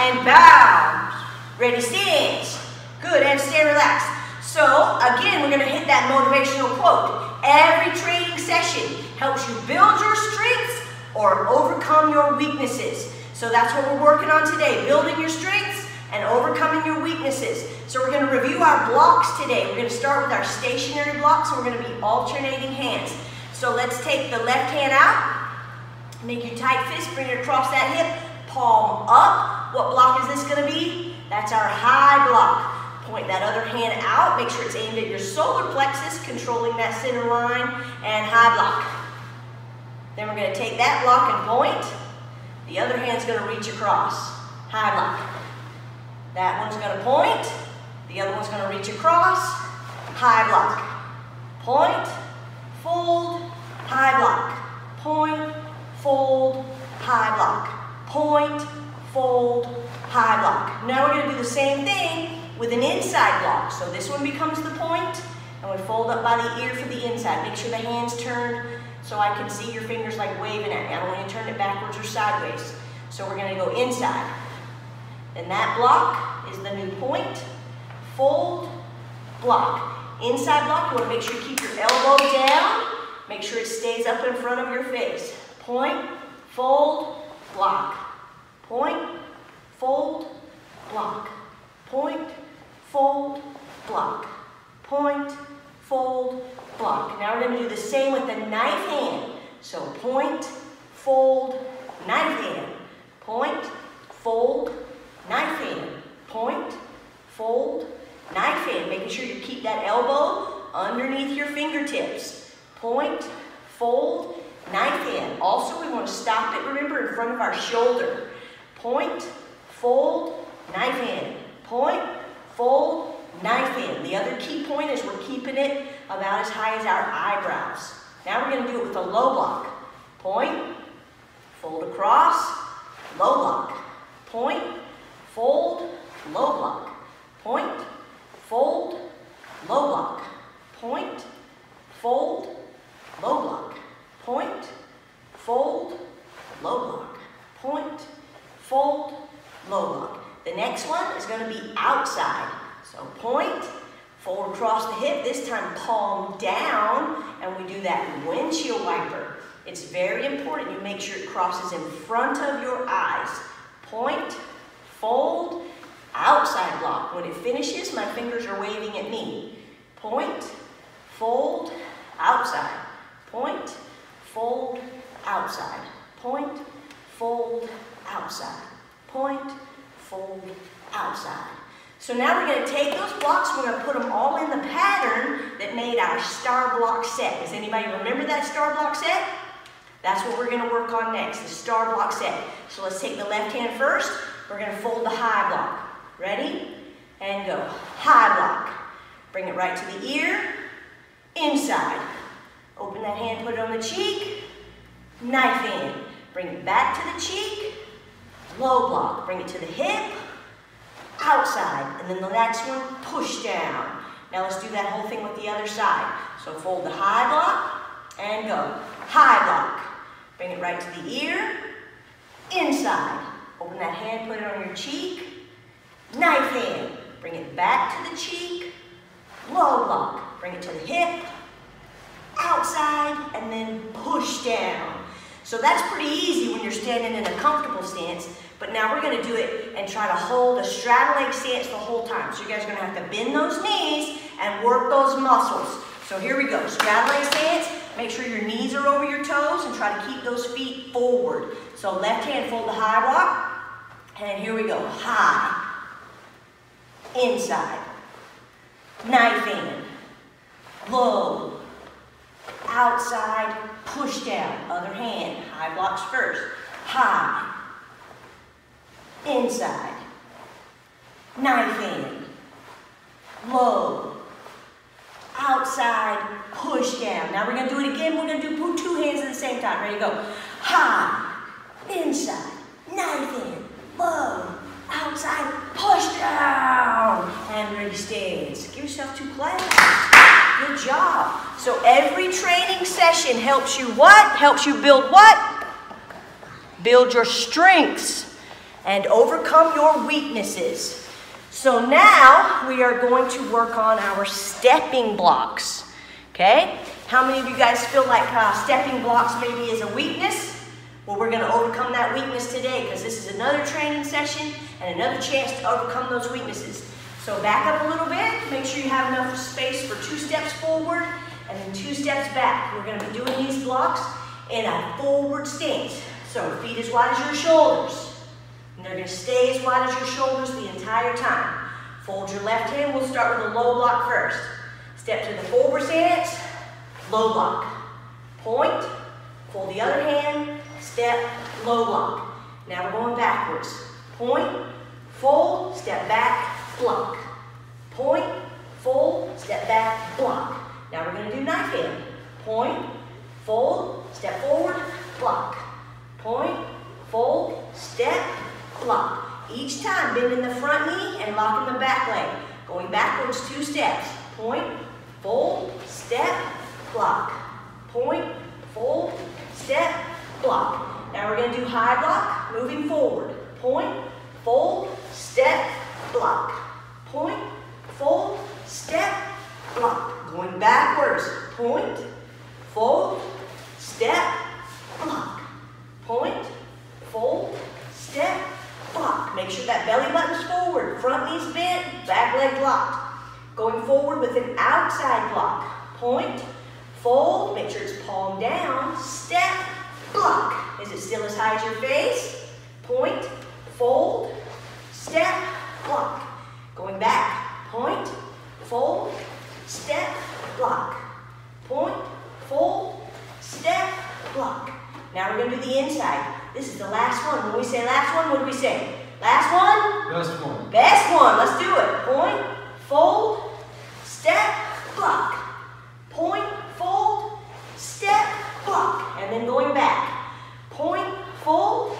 and bow. Ready, stands. Good, and stand relaxed. So, again, we're gonna hit that motivational quote. Every training session helps you build your strengths or overcome your weaknesses. So that's what we're working on today, building your strengths and overcoming your weaknesses. So we're gonna review our blocks today. We're gonna start with our stationary blocks and we're gonna be alternating hands. So let's take the left hand out, make your tight fist, bring it across that hip, palm up. What block is this gonna be? That's our high block. Point that other hand out, make sure it's aimed at your solar plexus, controlling that center line, and high block. Then we're gonna take that block and point. The other hand's gonna reach across, high block. That one's gonna point. The other one's gonna reach across, high block. Point, fold, high block. Point, fold, high block. Point, fold, high block. Now we're gonna do the same thing with an inside block. So this one becomes the point, and we fold up by the ear for the inside. Make sure the hand's turned so I can see your fingers like waving at me. I don't want you to turn it backwards or sideways. So we're gonna go inside. Then that block is the new point, fold, block. Inside block, you wanna make sure you keep your elbow down. Make sure it stays up in front of your face. Point, fold, block. Point, fold, block. Point, fold, block. Point, fold, block. Now we're going to do the same with the knife hand. So point, fold, knife hand. Point, fold, knife hand. Point, fold, knife hand. Making sure you keep that elbow underneath your fingertips. Point, fold, knife hand. Also, we want to stop it, remember, in front of our shoulder. Point, fold, knife hand. Point, fold, knife hand. The other key point is we're keeping it about as high as our eyebrows. Now we're going to do it with a low block. Point, fold across, low block. Point, fold, low block. Point, fold, low block. Point, fold, low block. Point, fold, low block. Point, fold, low block. The next one is going to be outside. So point, fold across the hip, this time palm down, and we do that windshield wiper. It's very important you make sure it crosses in front of your eyes. Point, fold, outside block. When it finishes, my fingers are waving at me. Point, fold, outside. Point, fold, outside. Point, fold, outside. Point, fold, outside. So now we're going to take those blocks, we're going to put them all in the pattern that made our star block set. Does anybody remember that star block set? That's what we're going to work on next, the star block set. So let's take the left hand first. We're going to fold the high block. Ready? And go. High block. Bring it right to the ear. Inside. Open that hand, put it on the cheek. Knife hand. Bring it back to the cheek. Low block. Bring it to the hip outside, and then the next one, push down. Now let's do that whole thing with the other side. So fold the high block and go. High block. Bring it right to the ear. Inside. Open that hand, put it on your cheek. Knife hand. Bring it back to the cheek. Low block. Bring it to the hip. Outside, and then push down. So that's pretty easy when you're standing in a comfortable stance. But now we're gonna do it and try to hold a straddle leg stance the whole time. So you guys are gonna have to bend those knees and work those muscles. So here we go, straddle leg stance. Make sure your knees are over your toes and try to keep those feet forward. So left hand fold the high block. And here we go, high, inside, knife hand. low, outside, push down, other hand, high blocks first, high, inside, knife hand, low, outside, push down. Now we're gonna do it again. We're gonna do two hands at the same time. Ready, go. High, inside, knife hand, low, outside, push down. And ready. Give yourself two claps. Good job. So every training session helps you what? Helps you build what? Build your strengths and overcome your weaknesses. So now we are going to work on our stepping blocks. Okay? How many of you guys feel like uh, stepping blocks maybe is a weakness? Well, we're going to overcome that weakness today because this is another training session and another chance to overcome those weaknesses. So back up a little bit. Make sure you have enough space for two steps forward and then two steps back. We're going to be doing these blocks in a forward stance. So feet as wide as your shoulders. They're going to stay as wide as your shoulders the entire time. Fold your left hand. We'll start with a low block first. Step to the forward stance, low block. Point, fold the other hand, step, low block. Now we're going backwards. Point, fold, step back, block. Point, fold, step back, block. Now we're going to do knife hand. Point, fold, step forward, block. Point, fold, step, block. Each time, bending the front knee and locking the back leg. Going backwards two steps. Point, fold, step, block. Point, fold, step, block. Now we're going to do high block, moving forward. Point, fold, step, block. Point, fold, step, block. Going backwards. Point, fold, step, block. Point, fold, step, block. Make sure that belly button's forward, front knee's bent, back leg locked. Going forward with an outside block. Point, fold, make sure it's palm down, step, block. Is it still as high as your face? Point, fold, step, block. Going back, point, fold, step, block. Point, fold, step, block. Now we're going to do the inside. This is the last one. When we say last one, what do we say? Last one? Best one. Best one. Let's do it. Point, fold, step, block. Point, fold, step, block. And then going back. Point, fold,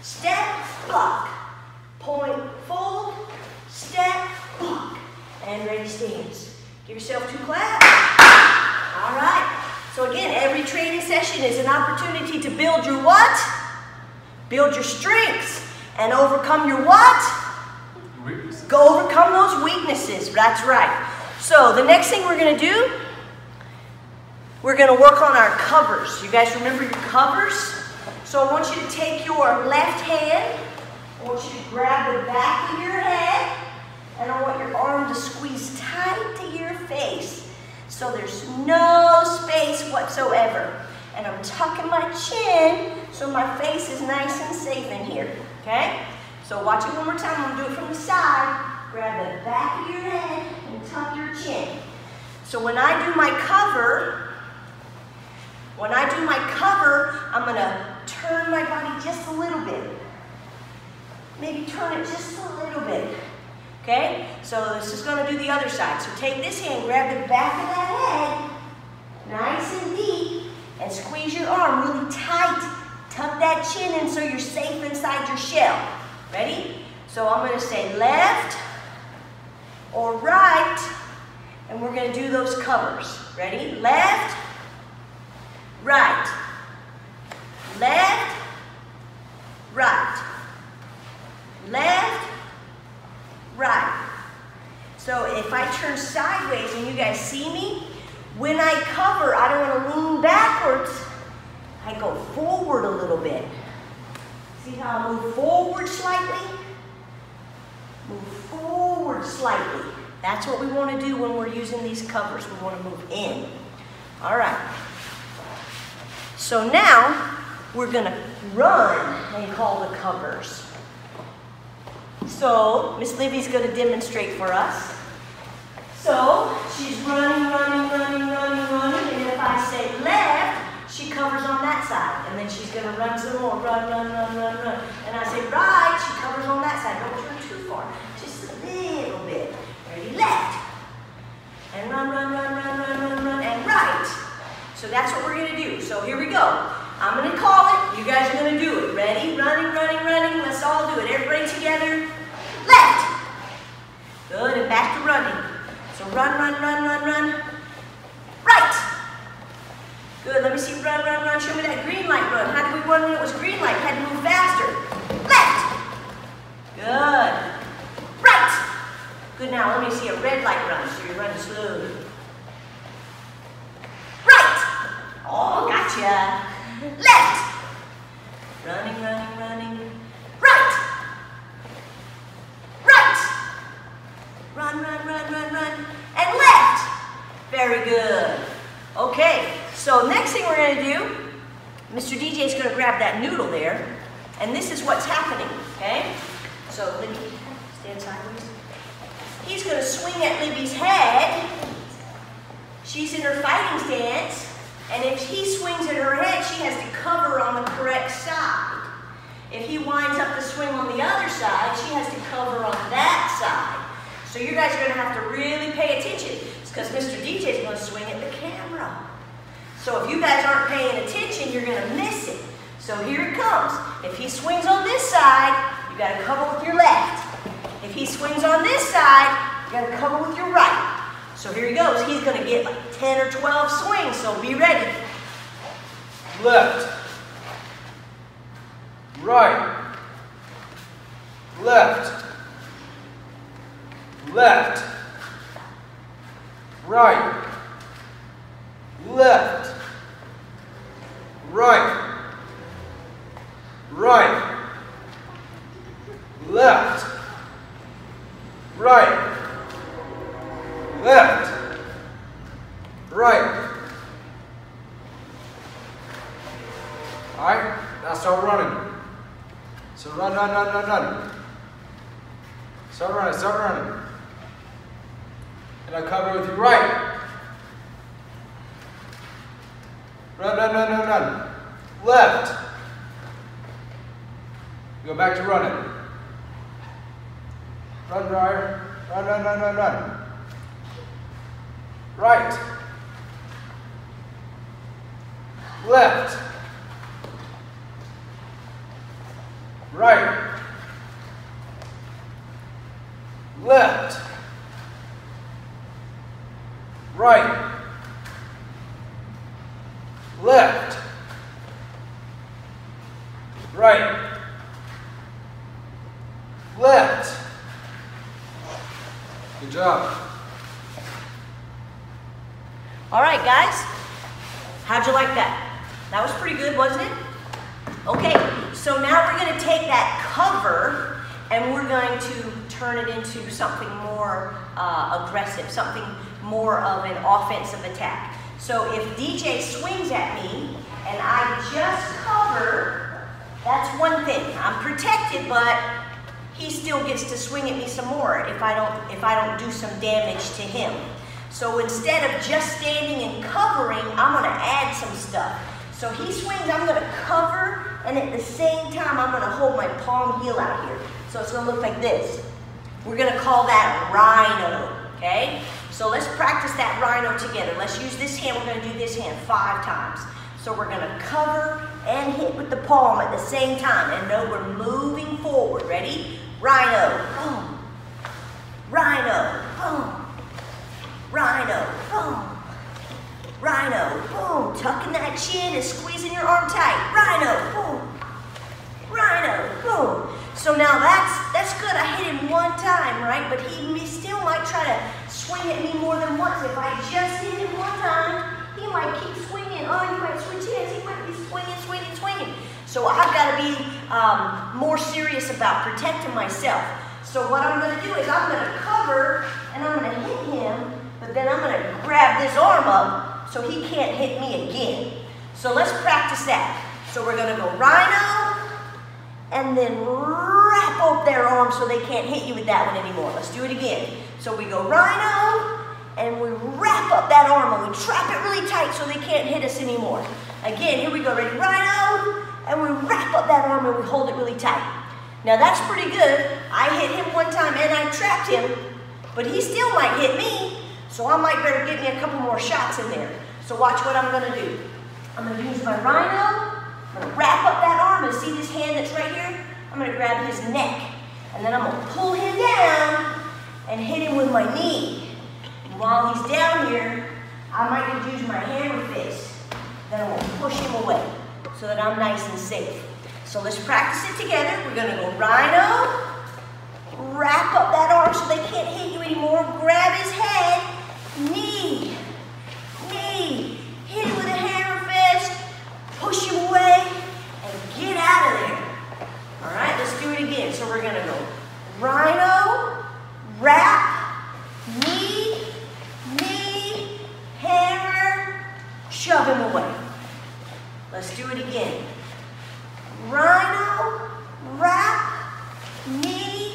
step, block. Point, fold, step, block. And ready stance. Give yourself two claps. All right. So again, every training session is an opportunity to build your what? Build your strengths and overcome your what? Weaknesses. Go overcome those weaknesses. That's right. So the next thing we're going to do, we're going to work on our covers. You guys remember your covers? So I want you to take your left hand, I want you to grab the back of your head, and I want your arm to squeeze tight to your face. So there's no space whatsoever. And I'm tucking my chin so my face is nice and safe in here. Okay? So watch it one more time. I'm going to do it from the side. Grab the back of your head and tuck your chin. So when I do my cover, when I do my cover, I'm going to turn my body just a little bit. Maybe turn it just a little bit. Okay? So this is going to do the other side. So take this hand, grab the back of that head, nice and deep, and squeeze your arm really tight. Tuck that chin in so you're safe inside your shell. Ready? So I'm going to say left or right, and we're going to do those covers. Ready? Left, right, left, right, left, right. So if I turn sideways and you guys see me, when I cover, I don't want to lean backwards. I go forward a little bit. See how I move forward slightly? Slightly. That's what we want to do when we're using these covers. We want to move in. All right. So now we're going to run and call the covers. So Miss Livy's going to demonstrate for us. So she's running, running, running, running, running, and if I say left, she covers on that side, and then she's going to run some more, run, run, run, run, run. And I say right, she covers on that side. Don't turn too far, left, and run, run, run, run, run, run, run, and right. So that's what we're going to do. So here we go. I'm going to call it. You guys are going to do it. Ready? Running, running, running. Let's all do it. Everybody together. Left. Good. And back to running. So run, run, run, run, run. Right. Good. Let me see. Run, run, run. Show me that green light run. How did we run when it was green light? Had to move faster. Left. Me see a red light run, so you're running slowly. Right. Oh, gotcha. Left. Running, running, running. Right. Right. Run, run, run, run, run. And left. Very good. Okay, so next thing we're going to do, Mr. DJ is going to grab that noodle there, and this is what's happening, okay? So Libby, stand sideways. He's going to swing at Libby's head. She's in her fighting stance, and if he swings at her head, she has to cover on the correct side. If he winds up the swing on the other side, she has to cover on that side. So you guys are going to have to really pay attention. It's because Mr. DJ is going to swing at the camera. So if you guys aren't paying attention, you're going to miss it. So here it comes. If he swings on this side, you got to cover with your left. If he swings on this side, you got to cover with your right. So here he goes. He's to get like 10 or 12 swings, so be ready. Left. Right. Left. Left. Right. Left. Right. Right. Left. Right. Left. Right. Alright, now start running. So run, run, run, run, run. Start running, start running. And I cover with your right. Run, run, run, run, run. Left. Go back to running. Run, Briar. Run, run, run, run, run. Right. Left. Right. Left. Right. Left. Right. Left. Job. All right, guys. How'd you like that? That was pretty good, wasn't it? Okay, so now we're going to take that cover and we're going to turn it into something more uh, aggressive, something more of an offensive attack. So if DJ swings at me and I just cover, that's one thing. I'm protected, but he still gets to swing at me some more if I don't if I don't do some damage to him. So instead of just standing and covering, I'm going to add some stuff. So he swings, I'm going to cover, and at the same time, I'm going to hold my palm heel out here. So it's going to look like this. We're going to call that rhino, okay? So let's practice that rhino together. Let's use this hand. We're going to do this hand five times. So we're going to cover and hit with the palm at the same time. And know we're moving forward. Ready? Rhino, boom. Rhino, boom. Rhino, boom. Rhino, boom. Tucking that chin and squeezing your arm tight. Rhino, boom. Rhino, boom. So now that's that's good. I hit him one time, right? But he still might try to swing at me more than once. If I just hit him one time, he might keep swinging. Oh, you might switch hands. He might be swinging, swinging. So I've got to be um, more serious about protecting myself. So what I'm going to do is I'm going to cover and I'm going to hit him but then I'm going to grab this arm up so he can't hit me again. So let's practice that. So we're going to go rhino, and then wrap up their arm so they can't hit you with that one anymore. Let's do it again. So we go rhino, and we wrap up that arm, and we trap it really tight so they can't hit us anymore. Again, here we go, ready, rhino, and we wrap up that arm and we hold it really tight. Now that's pretty good. I hit him one time and I trapped him, but he still might hit me. So I might better get me a couple more shots in there. So watch what I'm to do. I'm to use my rhino. I'm to wrap up that arm and see this hand that's right here? I'm to grab his neck. And then I'm to pull him down and hit him with my knee. And while he's down here, I might use my hammer fist. Then I'm to push him away so that I'm nice and safe. So let's practice it together. We're to go rhino, wrap up that arm so they can't hit you anymore. Grab his head, knee, knee. Hit him with a hammer fist, push him away, and get out of there. All right, let's do it again. So we're gonna go rhino, wrap, knee, knee, hammer, shove him away. Let's do it again. Rhino, wrap, knee,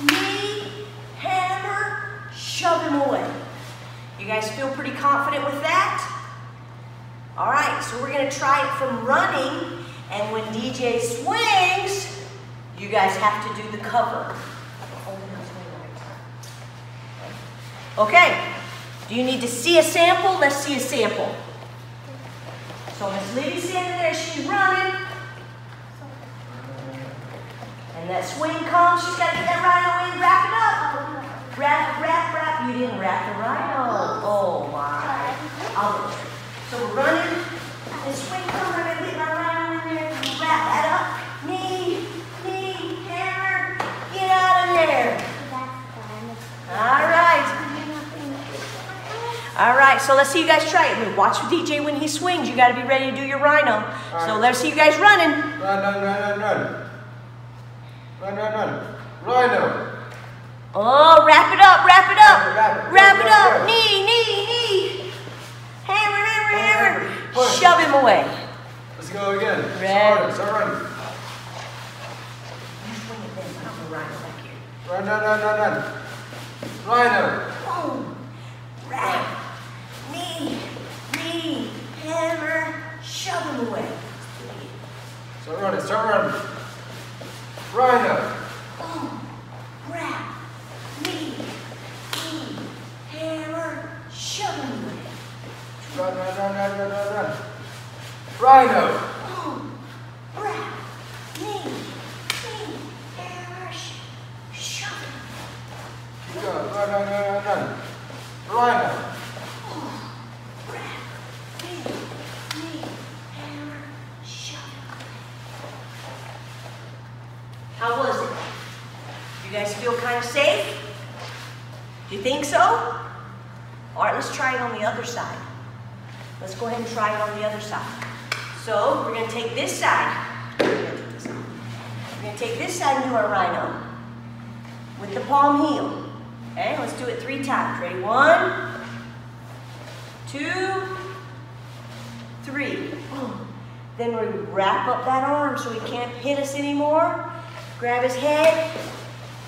knee, hammer, shove him away. You guys feel pretty confident with that? All right, so we're gonna try it from running, and when DJ swings, you guys have to do the cover. Okay, do you need to see a sample? Let's see a sample. So Miss Liddy's standing there, she's running. And that swing comes, she's got to get that rhino in, wrap it up. Wrap, wrap, wrap. You didn't wrap the rhino. Oh my. So we're running, and swing comes, I'm going to get my rhino in there, wrap that up. Knee, knee, hammer, get out of there. All right. All right, so let's see you guys try it. Watch DJ when he swings. You got to be ready to do your rhino. All So let's see you guys running. Run, run, run, run, run. Run, run, run. Rhino. Oh, wrap it up, wrap it up. Wrap it, wrap it, Wrap it wrap it, up. wrap. Knee, knee, knee. Hammer, hammer, hammer. hammer. Shove him away. Let's go again. Ready. Start running, start running. You swing it then. I don't know rhino back here. Run, run, run, run, run. Rhino. Boom. Knee, knee, hammer. Shove him away. Start running, start running. Rhino. Boom. Wrap. Knee, knee, hammer. Shove him away. Run, run, run, run, run, run, run. Rhino. Boom. Wrap. Knee, knee, hammer. Shove Keep going. Run, run, run, run, run. Rhino. How was it? You guys feel kind of safe? Do you think so? All right, let's try it on the other side. Let's go ahead and try it on the other side. So we're going to take this side. We're going to take this side. We're going to take this side and do our rhino with the palm heel. Okay, let's do it three times. Ready? One, two, three. Then we wrap up that arm so he can't hit us anymore. Grab his head,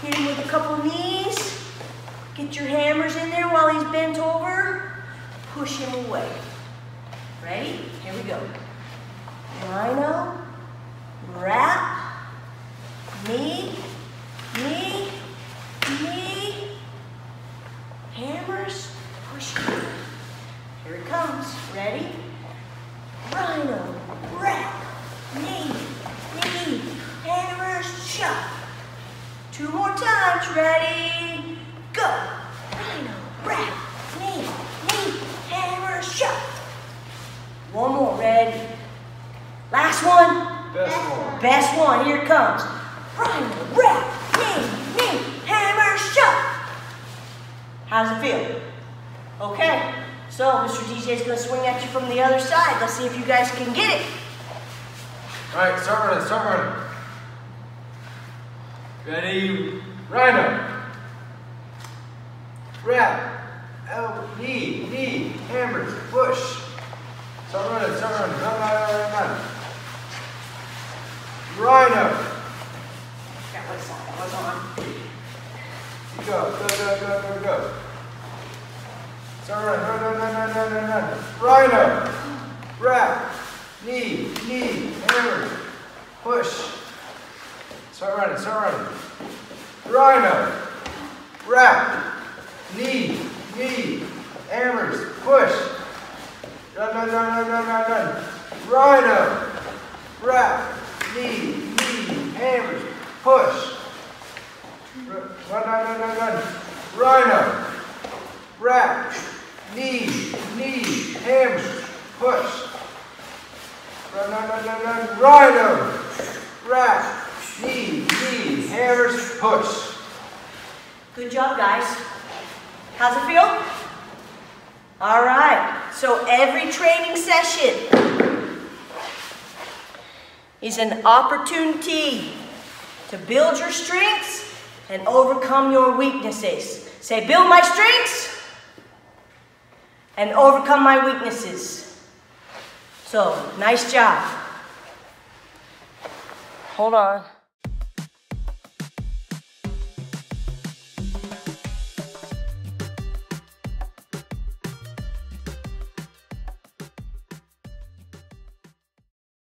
hit him with a couple knees. Get your hammers in there while he's bent over. Push him away. Ready? Here we go. Rhino, wrap, knee, knee, hammers, push him away. Here it comes. Ready? Rhino, wrap, knee, knee, hammers, shove. Two more times. Ready? Go. Rhino, wrap, knee, knee, hammer, shove. One more. Ready? Last one. Best one. Best one. Here it comes. Rhino, wrap, knee, knee, hammer, shove. How does it feel? Okay. So Mr. DJ is going to swing at you from the other side. Let's see if you guys can get it. All right, start running, start running. Ready, Rhino. Wrap, elbow, knee, knee, hammers, push. Start running, start running, run, run, run, run. Rhino. Got one side. That was on. Go, go, go, go, go, go. Running, run, run, run, run, run, run, run. Rhino. Wrap, knee, knee, hammers, push. Start running, start running. Rhino. Wrap. Knee, knee, hammers, push. Run, run, run, run, run, run, run. Rhino. Wrap. Knee, knee, hammers, push. Run, run, run, run, run. Rhino. Wrap. Knee, knee, hammers, push. Run, run, run, run, run. Rhino. Wrap. Knee, knee, hammers, push. Good job, guys. How's it feel? All right. So every training session is an opportunity to build your strengths and overcome your weaknesses. Say, build my strengths and overcome my weaknesses. So, nice job. Hold on.